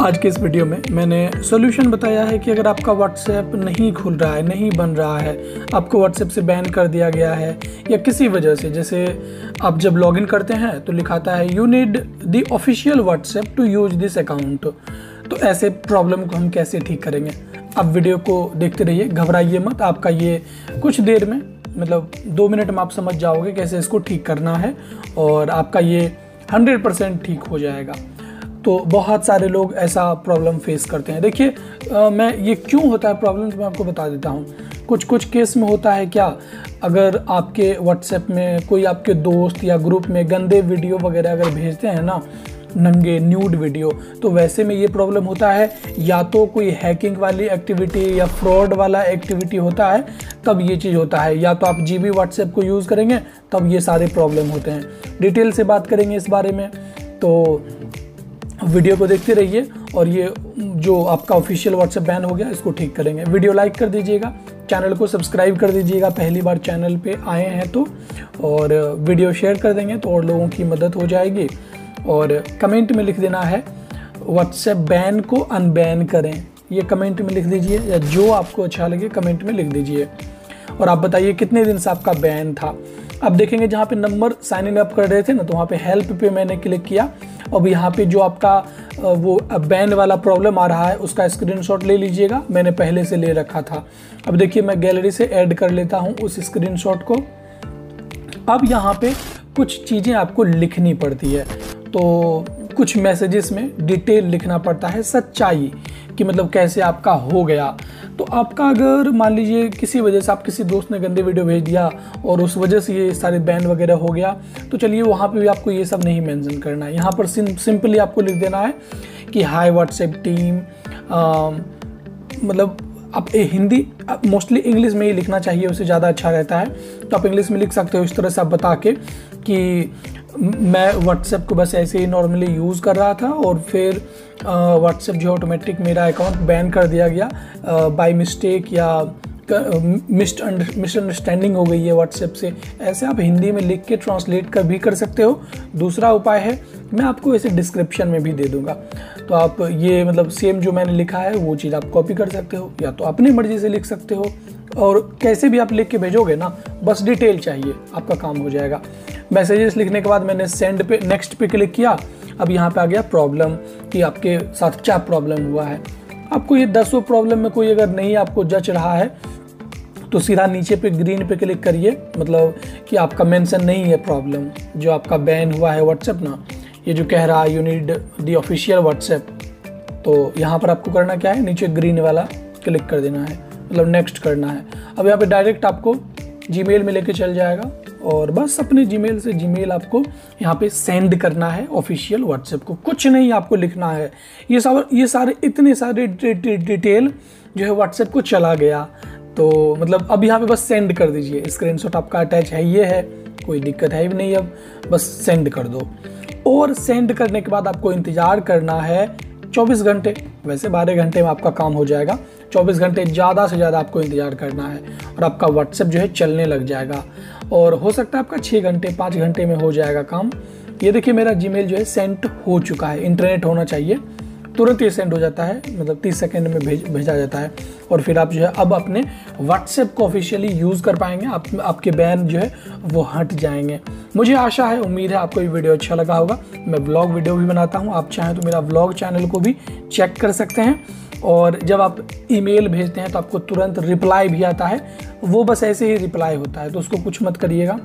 आज के इस वीडियो में मैंने सोल्यूशन बताया है कि अगर आपका व्हाट्सएप नहीं खुल रहा है, नहीं बन रहा है, आपको व्हाट्सएप से बैन कर दिया गया है, या किसी वजह से, जैसे आप जब लॉगिन करते हैं तो लिखाता है you need the official WhatsApp to use this account तो ऐसे प्रॉब्लम को हम कैसे ठीक करेंगे? आप वीडियो को देखते रहिए, घबराइए मत, आपका ये कुछ देर में मतलब दो मिनट में आप समझ जाओगे कैसे इसको ठीक करना है, और आपका ये हंड्रेड परसेंट ठीक हो जाएगा। तो बहुत सारे लोग ऐसा प्रॉब्लम फेस करते हैं। देखिए मैं ये क्यों होता है प्रॉब्लम तो मैं आपको बता देता हूँ। कुछ कुछ केस में होता है क्या, अगर आपके व्हाट्सएप में कोई आपके दोस्त या ग्रुप में गंदे वीडियो वगैरह अगर भेजते हैं ना, नंगे न्यूड वीडियो तो वैसे में ये प्रॉब्लम होता है। या तो कोई हैकिंग वाली एक्टिविटी या फ्रॉड वाला एक्टिविटी होता है, तब ये चीज़ होता है। या तो आप जी बी व्हाट्सएप को यूज़ करेंगे, तब ये सारे प्रॉब्लम होते हैं। डिटेल से बात करेंगे इस बारे में। तो वीडियो को देखते रहिए और ये जो आपका ऑफिशियल व्हाट्सएप बैन हो गया, इसको ठीक करेंगे। वीडियो लाइक कर दीजिएगा चैनल को सब्सक्राइब कर दीजिएगा। पहली बार चैनल पे आए हैं तो और वीडियो शेयर कर देंगे तो और लोगों की मदद हो जाएगी। और कमेंट में लिख देना है व्हाट्सएप बैन को अनबैन करें। ये कमेंट में लिख दीजिए, या जो आपको अच्छा लगे कमेंट में लिख दीजिए। और आप बताइए कितने दिन से आपका बैन था। अब देखेंगे जहाँ पे नंबर साइन इन अप कर रहे थे ना तो वहाँ पे हेल्प पे मैंने क्लिक किया। अब यहाँ पे जो आपका वो बैन वाला प्रॉब्लम आ रहा है, उसका स्क्रीनशॉट ले लीजिएगा। मैंने पहले से ले रखा था। अब देखिए मैं गैलरी से ऐड कर लेता हूँ उस स्क्रीनशॉट को। अब यहाँ पे कुछ चीज़ें आपको लिखनी पड़ती है। तो कुछ मैसेजेस में डिटेल लिखना पड़ता है, सच्चाई, कि मतलब कैसे आपका हो गया। तो आपका अगर मान लीजिए किसी वजह से आप किसी दोस्त ने गंदे वीडियो भेज दिया और उस वजह से ये सारे बैन वगैरह हो गया तो चलिए वहाँ पे भी आपको ये सब नहीं मेंशन करना है। यहाँ पर सिंपली आपको लिख देना है कि हाई व्हाट्सएप टीम आ, मतलब आप हिंदी मोस्टली इंग्लिश में ही लिखना चाहिए उसे ज़्यादा अच्छा रहता है। तो आप इंग्लिश में लिख सकते हो, इस तरह से आप बता के कि मैं व्हाट्सएप को बस ऐसे ही नॉर्मली यूज़ कर रहा था और फिर व्हाट्सएप जो ऑटोमेटिक मेरा अकाउंट बैन कर दिया गया। बाय मिस्टेक या मिसअंडरस्टैंडिंग हो गई है व्हाट्सएप से। ऐसे आप हिंदी में लिख के ट्रांसलेट कर भी कर सकते हो। दूसरा उपाय है, मैं आपको ऐसे डिस्क्रिप्शन में भी दे दूँगा। तो आप ये मतलब सेम जो मैंने लिखा है, वो चीज़ आप कॉपी कर सकते हो, या तो अपनी मर्ज़ी से लिख सकते हो। और कैसे भी आप लिख के भेजोगे ना, बस डिटेल चाहिए, आपका काम हो जाएगा। मैसेजेस लिखने के बाद मैंने सेंड पे नेक्स्ट पे क्लिक किया। अब यहाँ पे आ गया प्रॉब्लम कि आपके साथ क्या प्रॉब्लम हुआ है। आपको ये दसों प्रॉब्लम में कोई अगर नहीं आपको जच रहा है तो सीधा नीचे पे ग्रीन पे क्लिक करिए मतलब कि आपका मेंशन नहीं है प्रॉब्लम। जो आपका बैन हुआ है व्हाट्सएप ना, ये जो कह रहा है you need the official WhatsApp तो यहाँ पर आपको करना क्या है? नीचे ग्रीन वाला क्लिक कर देना है मतलब नेक्स्ट करना है। अब यहाँ पे डायरेक्ट आपको जी में लेके चल जाएगा, और बस अपने जीमेल से जीमेल आपको यहाँ पे सेंड करना है ऑफिशियल व्हाट्सएप को। कुछ नहीं आपको लिखना है। ये सब ये सारे, इतने सारे डिटेल जो है व्हाट्सएप को चला गया। तो मतलब अब यहाँ पे बस सेंड कर दीजिए। स्क्रीनशॉट आपका अटैच है, ये है, कोई दिक्कत है भी नहीं अब, बस सेंड कर दो। और सेंड करने के बाद आपको इंतज़ार करना है 24 घंटे। वैसे 12 घंटे में आपका काम हो जाएगा। 24 घंटे ज़्यादा से ज़्यादा आपको इंतज़ार करना है और आपका व्हाट्सएप जो है चलने लग जाएगा। और हो सकता है आपका छः घंटे, पाँच घंटे में हो जाएगा काम। ये देखिए मेरा जीमेल जो है सेंड हो चुका है। इंटरनेट होना चाहिए। तुरंत ये सेंड हो जाता है मतलब तीस सेकेंड में भेज, भेजा जाता है। और फिर आप जो है, अब अपने व्हाट्सएप को ऑफिशियली यूज़ कर पाएँगे। आप, आपके बैन जो है, वो हट जाएँगे। मुझे आशा है, उम्मीद है आपको ये वीडियो अच्छा लगा होगा। मैं ब्लॉग वीडियो भी बनाता हूँ। आप चाहें तो मेरा ब्लॉग चैनल को भी चेक कर सकते हैं। और जब आप ईमेल भेजते हैं तो आपको तुरंत रिप्लाई भी आता है। वो बस ऐसे ही रिप्लाई होता है तो उसको कुछ मत करिएगा।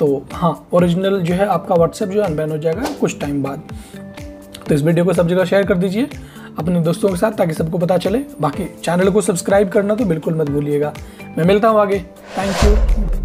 तो हाँ ओरिजिनल जो है, आपका व्हाट्सएप जो है अनबैन हो जाएगा कुछ टाइम बाद। तो इस वीडियो को सब जगह शेयर कर दीजिए, अपने दोस्तों के साथ ताकि सबको पता चले। बाकी चैनल को सब्सक्राइब करना तो बिल्कुल मत भूलिएगा। मैं मिलता हूँ आगे। Thank you